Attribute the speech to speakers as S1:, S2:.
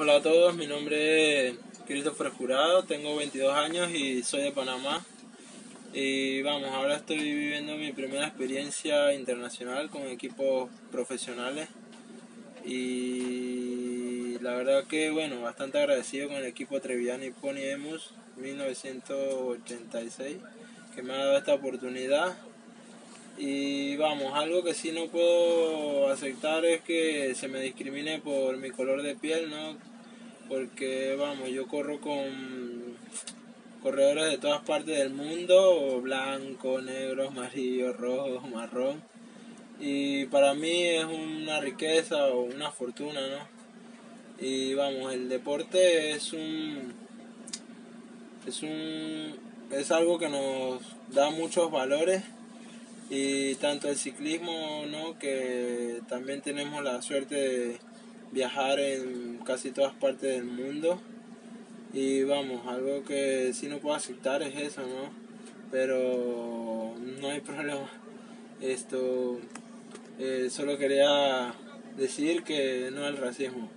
S1: Hola a todos, mi nombre es Christopher Jurado, tengo 22 años y soy de Panamá. Y vamos, ahora estoy viviendo mi primera experiencia internacional con equipos profesionales. Y la verdad que, bueno, bastante agradecido con el equipo Treviani Pony Emus 1986 que me ha dado esta oportunidad. Y vamos, algo que sí no puedo aceptar es que se me discrimine por mi color de piel, ¿no? Porque vamos, yo corro con corredores de todas partes del mundo, blanco, negro, amarillo, rojo, marrón. Y para mí es una riqueza o una fortuna, ¿no? Y vamos, el deporte es un es un es algo que nos da muchos valores y tanto el ciclismo no que también tenemos la suerte de viajar en casi todas partes del mundo. Y vamos algo que sí no puedo aceptar es eso no pero no hay problema. Esto eh, solo quería decir que no al racismo